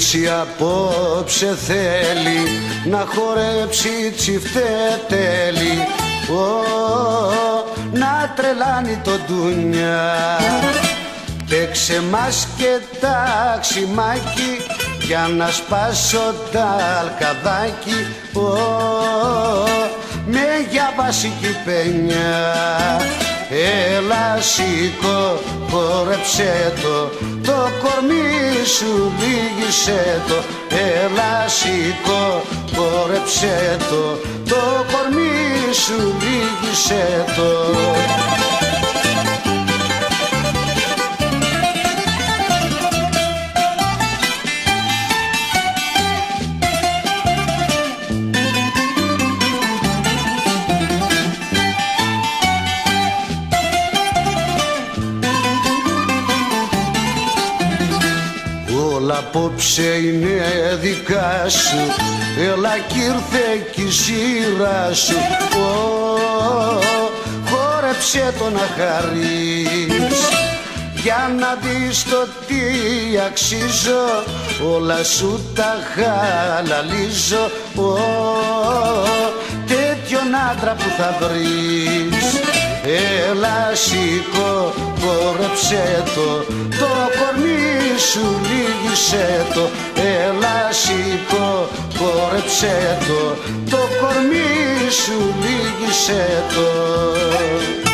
έτσι απόψε θέλει να χορέψει τσιφτέτελη να τρελάνει το ντουνιά Παίξε μας και ταξιμάκι για να σπάσω τα αλκαδάκι. Με για βασική πένια Έλα σήκω, χόρεψε το, το κορμί σου λίγησε το. Έλα σήκω, χόρεψε το, το κορμί σου λίγησε το απόψε είναι δικά σου. Έλα κι ήρθε κι η σειρά σου. Χόρεψε το να χαρείς. Για να δεις το τι αξίζω. Όλα σου τα χαλαλίζω. Τέτοιον άντρα που θα βρεις. Έλα σήκω, χόρεψε το, το κορμί σου λίγησε το Έλα σήκω, χόρεψε το, το κορμί σου λίγησε το